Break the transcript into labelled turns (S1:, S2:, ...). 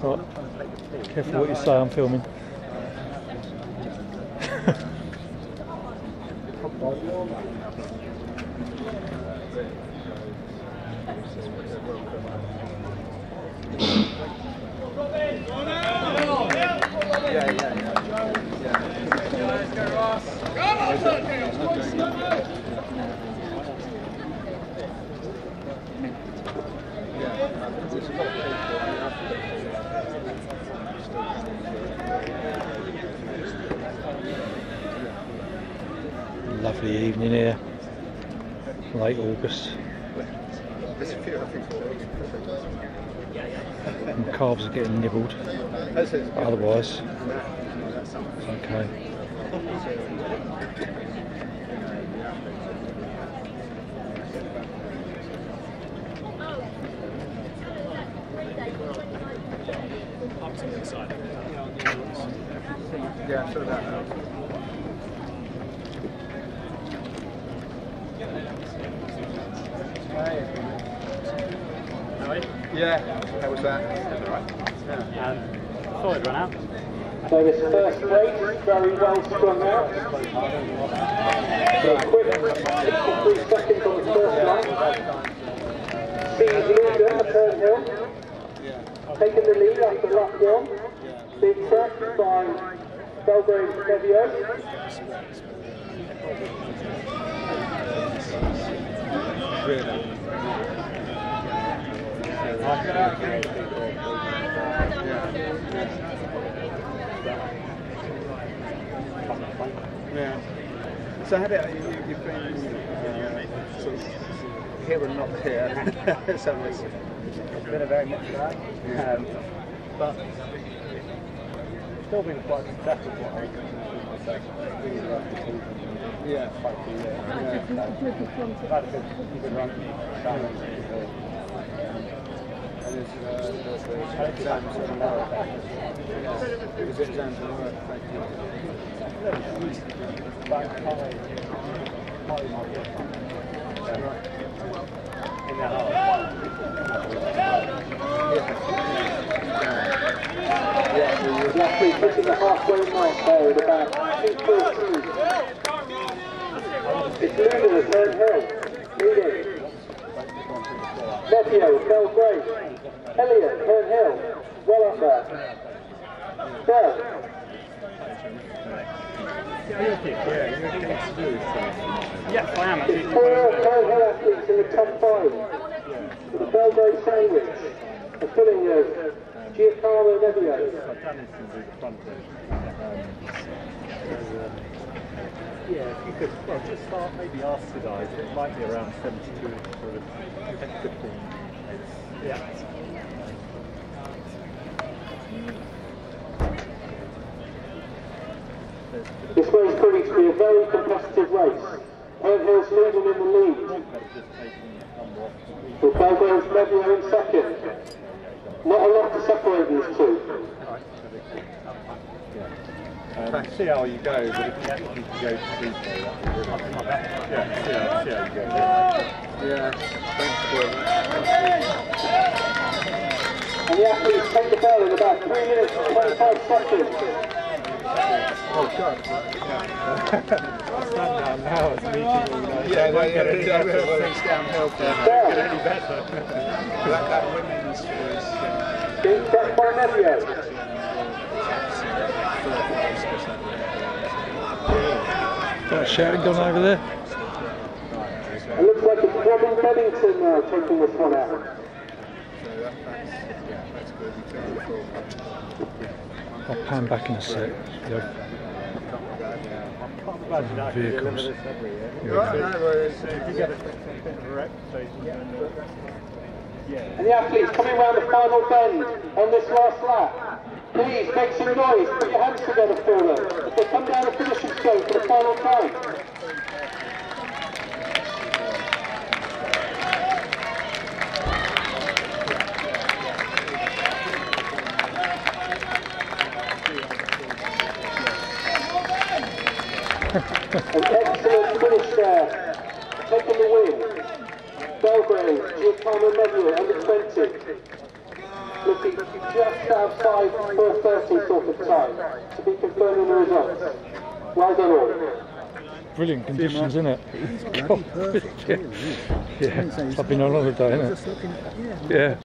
S1: Right. Careful what you say, I'm filming. Lovely evening here. Late August. And calves are getting nibbled. But otherwise, it's okay.
S2: Yeah, sure that Yeah, how was that?
S3: Um, Thought it'd run out.
S4: So this first race, very well strung out. So quick, 63 seconds on the first line. Steve Luger, the Herne Hill, taking the lead after lap one. Big track by Belgrave Nevio.
S2: Yeah. So how about you, you- you've been uh, sort of here and not here? so it's,
S3: It's been a very much that. Um, but still been quite successful
S2: yeah.
S3: Yeah.
S2: And
S3: house.
S2: Yeah, so you-
S4: Lastly, pushing the halfway mark there at about 2.14. It's Luger, the Herne Hill, leading. Nevio, Belgrave. Elliott, Herne Hill, well up there. Third.
S3: Yes, I am.
S4: It's four Herne Hill athletes in the top five. With the Belgrave sandwich. A filling of Giacomo Nevio.
S3: Yeah, if you could, well, just start maybe ask the. It might be around 72 sort of 15. Yeah.
S4: This race proving to be a very competitive race. Herne Hill's leading in the lead.
S3: Just taking the number off.
S4: With Belgrave's Nevio in second. Not a lot to separate these two.
S3: Um, see how you go, but if you actually can go to Tuesday, that would be really Yeah, see how, see how you go.
S2: yeah. Thanks for
S4: And the athletes take the bell in about 3 minutes and 25 seconds.
S2: Oh, God.
S3: Stand down now as a meeting organiser.
S2: Yeah,
S3: It won't
S2: they
S3: get
S2: get
S3: any
S2: it
S3: better.
S2: things downhill.
S4: Third.
S3: Any better.
S2: That, that women's was uh,
S4: Being tracked by Nevio.
S1: Got a shouting gun over there.
S4: It looks like it's Robin Bennington now taking this one out.
S2: so that, that's, yeah, that's good. Very cool.
S1: I'll pan back in a sec. Yeah.
S3: Can't imagine that could
S1: Vehicles.
S3: deliver this every year.
S2: Right, no, well, it's,
S3: So if you get a bit of a reputation, then uh, yeah.
S4: And the athletes coming around the final bend on this last lap. Please make some noise, put your hands together for them. If they come down the finishing straight for the final time. An excellent finish there, taking the win. Belgrave, Giacomo Medley, under 20. Looking just outside 4.30 sort of time. To be confirming the results. Well done all.
S1: Brilliant conditions, isn't it?
S2: Bloody perfect,
S1: yeah.
S2: really, it?
S1: yeah. I've been on holiday,
S2: I'm
S1: innit?
S2: Just yeah.
S1: Yeah.